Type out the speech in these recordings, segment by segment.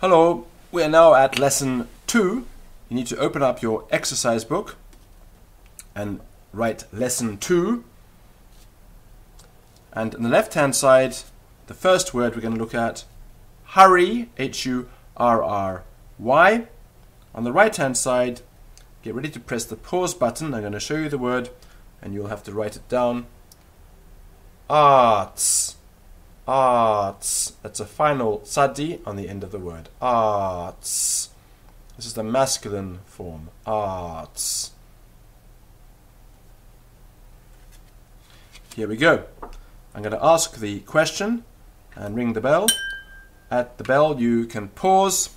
Hello, we are now at lesson two. You need to open up your exercise book and write lesson two. And on the left hand side, the first word we're going to look at hurry, H U R R Y. On the right hand side, get ready to press the pause button. I'm going to show you the word and you'll have to write it down. Arts arts. That's a final sadi on the end of the word. Arts. This is the masculine form. Arts. Here we go. I'm going to ask the question and ring the bell. At the bell, you can pause,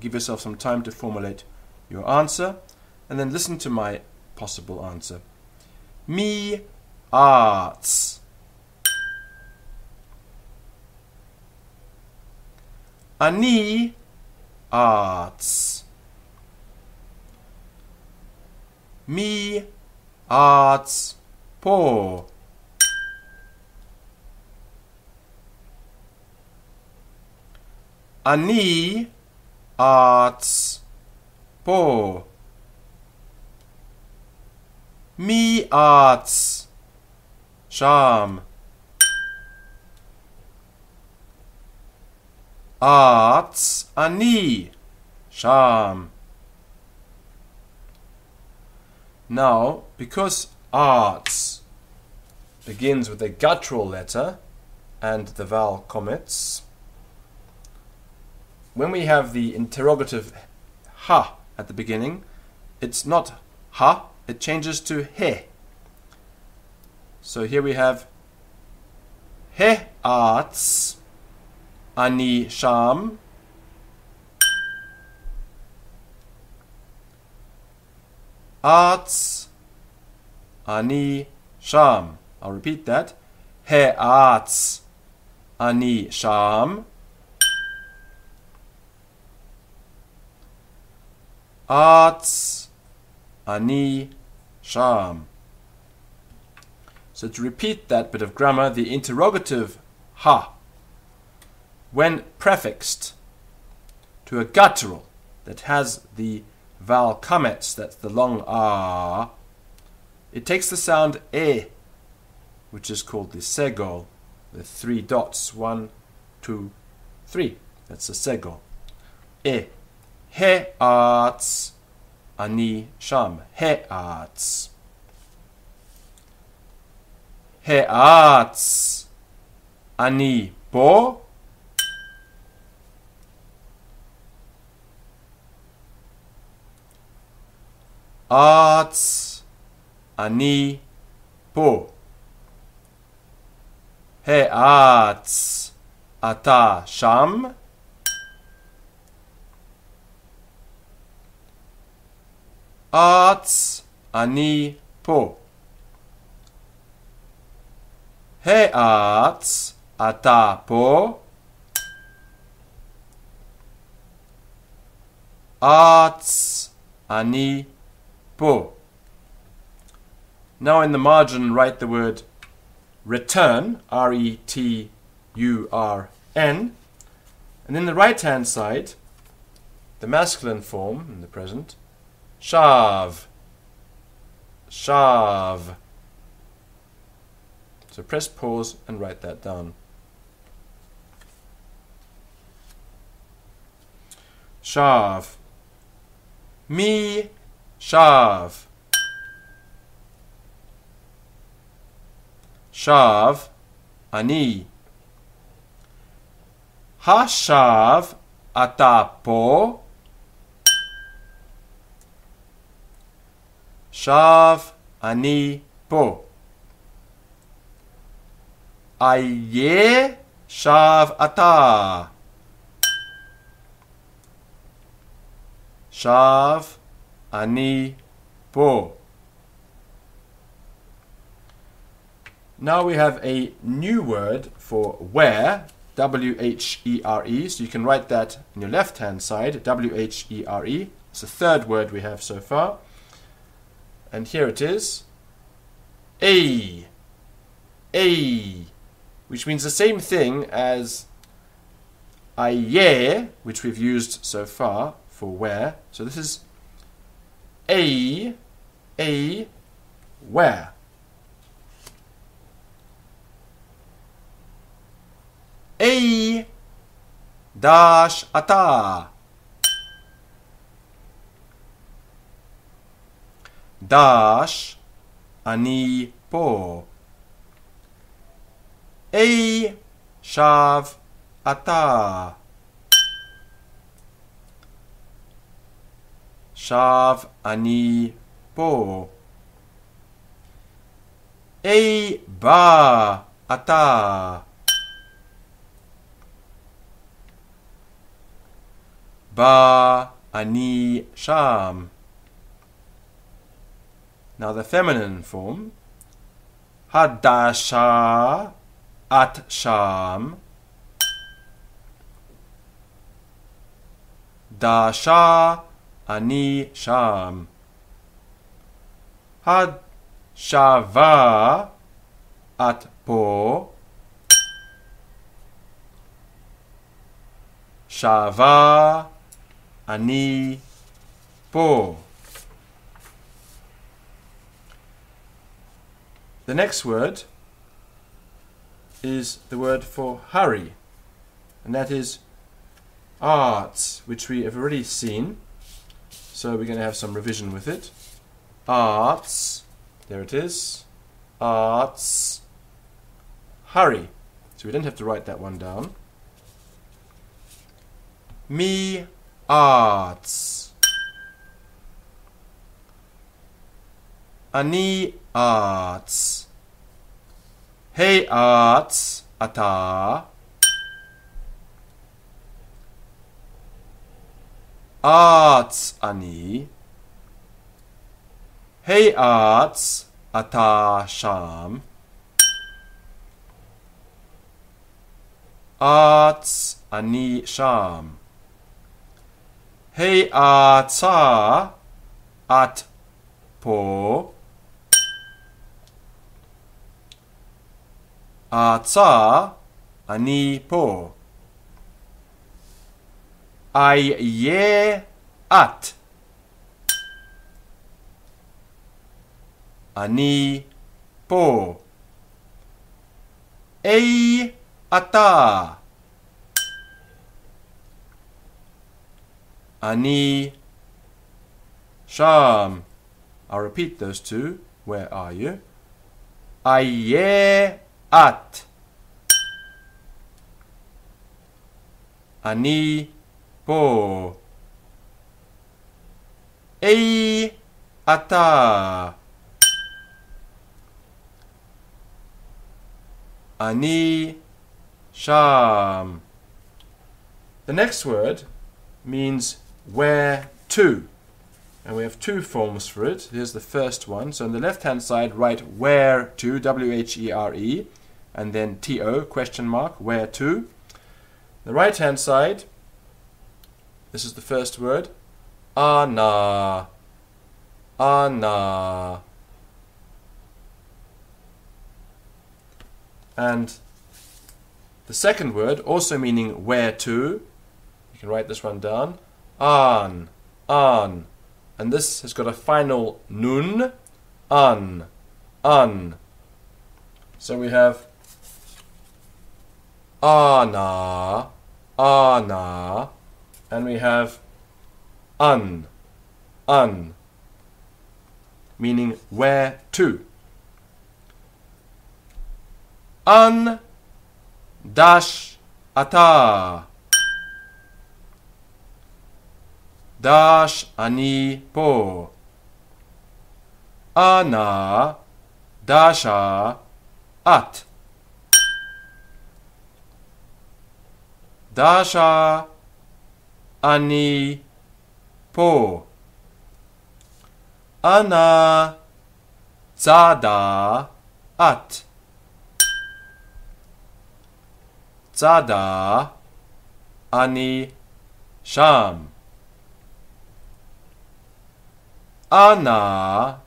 give yourself some time to formulate your answer, and then listen to my possible answer. Me arts. Ani arts. Me arts po. Ani arts po. Me arts sham. Arts ani sham. Now, because arts begins with a guttural letter and the vowel qamets, when we have the interrogative ha at the beginning, it's not ha, it changes to he. So here we have he arts Ani Sham. Arts Ani Sham. I'll repeat that. He arts Ani Sham. Arts Ani Sham. So to repeat that bit of grammar, the interrogative ha when prefixed to a guttural that has the vowel qamets, that's the long ah, it takes the sound e, which is called the segol, the three dots, one, two, three. That's the segol. E. He arts ani sham. He arts. He arts ani bo arts. Ani. Po. He arts. Ata sham. Arts. Ani. Po. He arts. Ata po. Arts. Ani. po. Now in the margin write the word return, R-E-T-U-R-N, and in the right hand side, the masculine form in the present, shav, shav. So press pause and write that down. Shav. Me Shav. Shav. Ani. Hashav atapo. Shav ani po. Aye shav ata. Shav ani po. Now we have a new word for where, W-H-E-R-E, so you can write that on your left-hand side, W-H-E-R-E. It's the third word we have so far. And here it is, A, A, which means the same thing as aye, which we've used so far for where. So this is a, a, where. A dash ata. Dash ani po. A shav ata. Shav ani po. A ba ata. Ba ani sham. Now the feminine form. Hadasha at sham. Dasha ani sham. Had shava at po. Shava ani po. The next word is the word for hurry, and that is arts, which we have already seen. So we're going to have some revision with it. Arts, there it is. Arts, hurry. So we don't have to write that one down. Me arts. Ani arts. Hey arts ata. Arts ani. Hey arts ata sham. Arts ani sham. Hey artsa at po. Artsa ani po. I ye at. Ani po. A ata. Ani sham. I'll repeat those two. Where are you? Aye at. Ani po. A ata. Ani sham. The next word means where to. And we have two forms for it. Here's the first one. So on the left hand side, write where to, W H E R E, and then T O, question mark, where to. The right hand side, this is the first word, ana, ana. And the second word, also meaning where to, you can write this one down, an, an. And this has got a final nun, an, an. So we have ana, ana, and we have un, un, meaning where to. An dash ata. Dash ani po. Ana dasha at. Dasha ani po. Ana zada at. Zada ani sham. Ana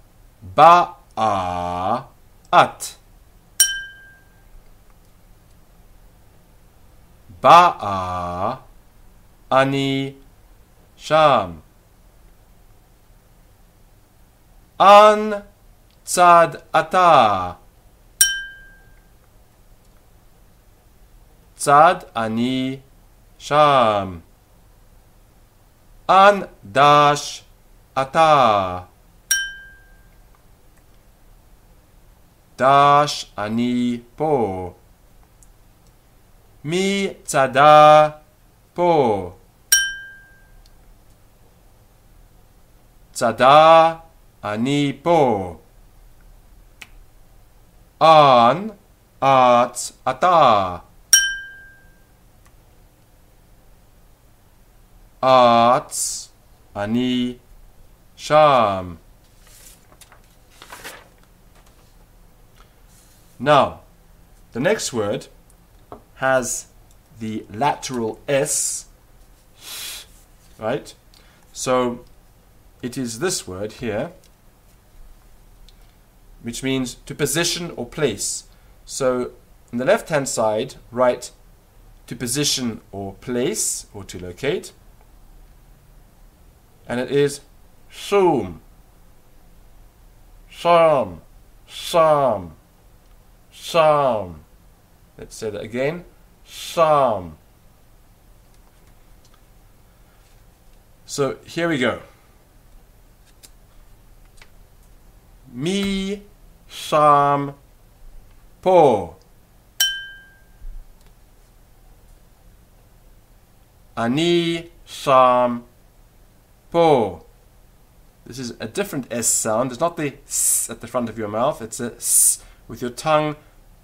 ba'a at. ba ba'a ani sham an tzad ata tzad ani sham an dash ata dash ani po mi tzada po tzada ani po an at ata at ani sham Now, the next word has the lateral S, right? So it is this word here, which means to position or place. So on the left hand side, write to position or place or to locate. And it is shum, sham, sham, sham. Let's say that again. Sham. So here we go. Mi, sham, po. Ani, sham, po. This is a different S sound. It's not the S at the front of your mouth. It's a S with your tongue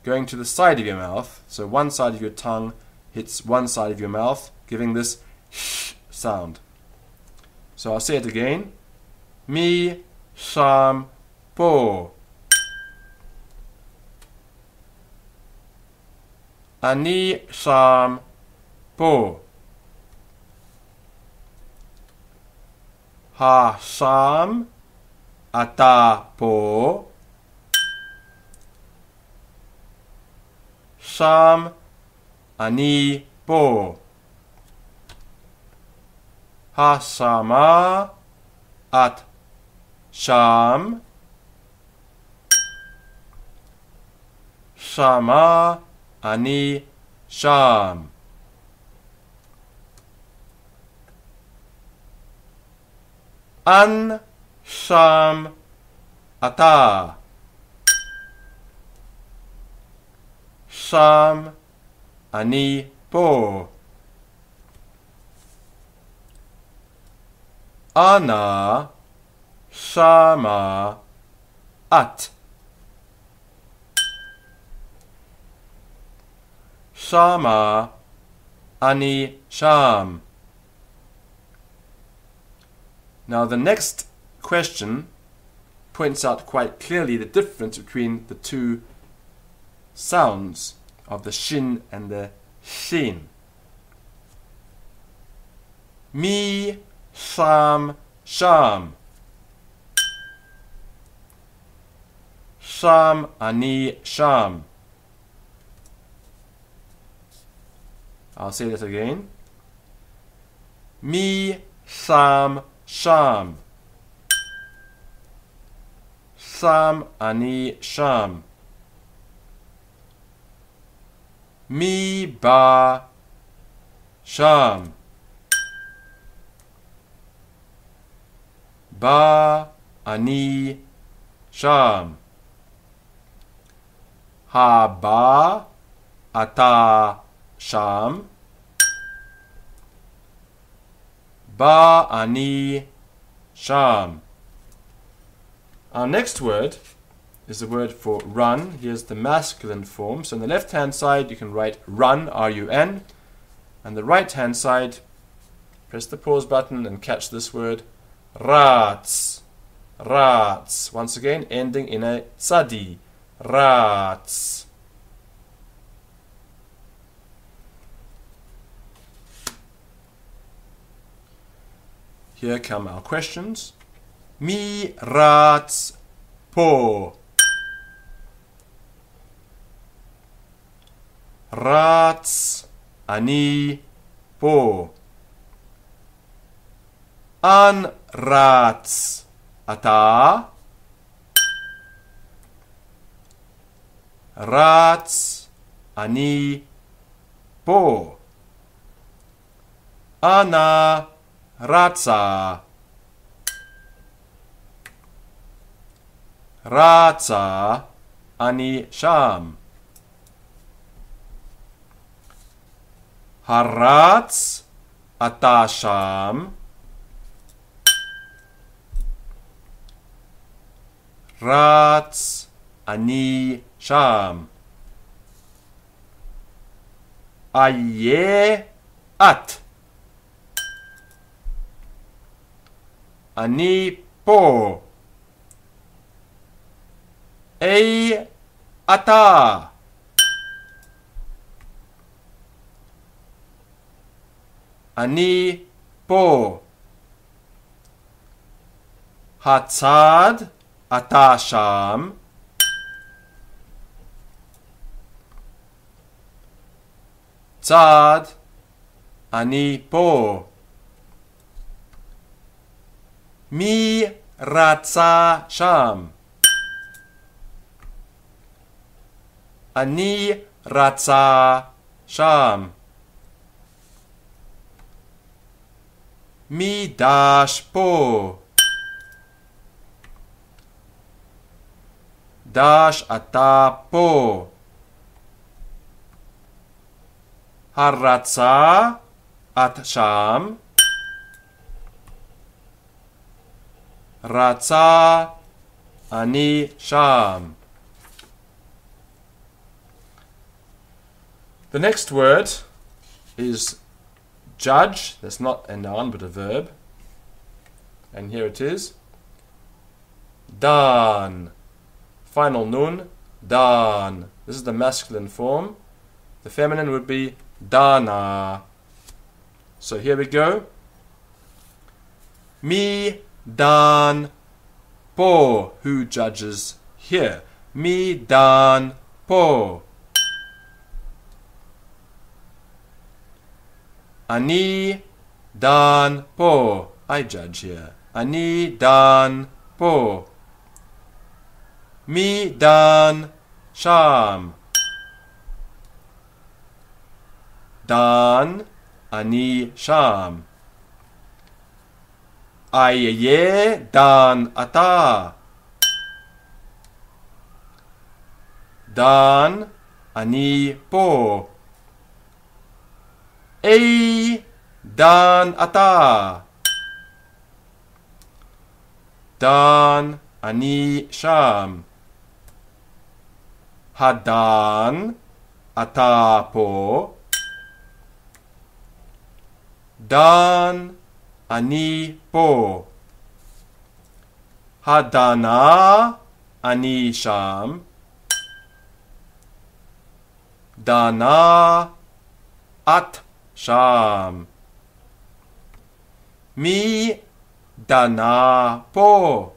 going to the side of your mouth. So one side of your tongue hits one side of your mouth, giving this sh sound. So I'll say it again. Mi, sham, po. Ani, sham, po. Ha, sham, ata, po. Sham, ani, po. Ha, shama, at, sham. Shama, ani, sham. An, sham, ata. Sham, ani, po. Ana, shama, at. Shama, ani, sham. Now the next question points out quite clearly the difference between the two sounds of the shin and the shin. Mi, sham, sham. Sham, ani, sham. I'll say that again. Mi, sham, sham. Sham, ani, sham. Mi, ba, sham. Ba, ani, sham. Ha, ba, ata, sham. Ba, ani, sham. Our next word is the word for run. Here's the masculine form. So on the left hand side you can write run, R-U-N. And the right hand side, press the pause button and catch this word rats. Rats. Once again, ending in a tzadi. Rats. Here come our questions. Mi rats po. Rats אני פה. אן רץ אתה? רץ אני פה. אנה רצה. רצה אני שם. Haratz atasham, rats Ratz ani sham. Aye at. Ani po. Ei ata. אני פה. הצד אתה שם. צד אני פה. מי רצה שם? אני רצה שם. מי דש פה? דש אתה פה. הרצה את שם. רצה אני שם. The next word is judge. That's not a noun but a verb. And here it is. Dan. Final nun. Dan. This is the masculine form. The feminine would be dana. So here we go. Mi dan po. Who judges here? Mi dan po. Ani dan po. I judge here. Ani dan po. Mi dan sham. Dan ani sham. Aye dan ata. Dan ani po. Ei dan ata. Dan ani sham. Hadan ata po. Dan ani po. Hadana ani sham. Dana at sham. Mi dana po.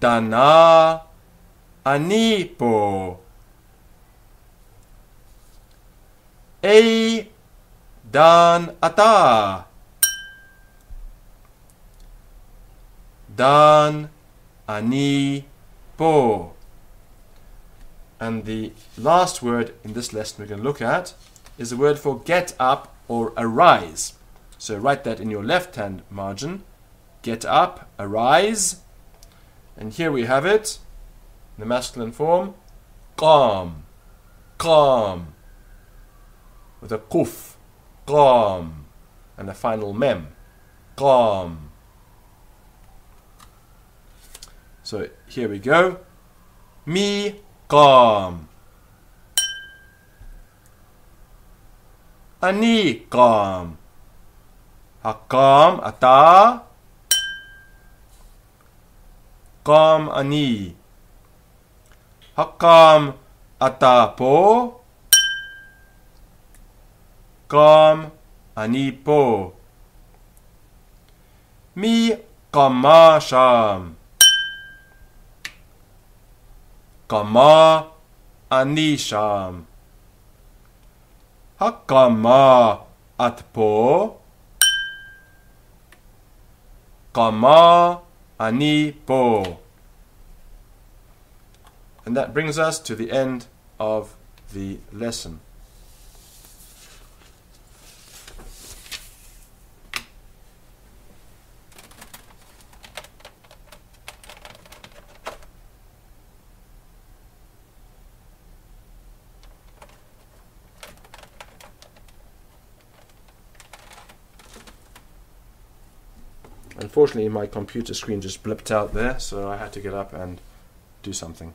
Dana ani po. Ei dan ata. Dan ani po. And the last word in this lesson we're going to look at is the word for get up or arise. So write that in your left hand margin. Get up, arise. And here we have it, the masculine form, calm, calm, with a kuf, calm, and a final mem, calm. So here we go. قام أني قام أقام أتا قام أني أقام أتا بو قام أني بو مي قام شام Hakama anisham. Hakama atpo. Kama anipo. And that brings us to the end of the lesson. Unfortunately, my computer screen just blipped out there, so I had to get up and do something.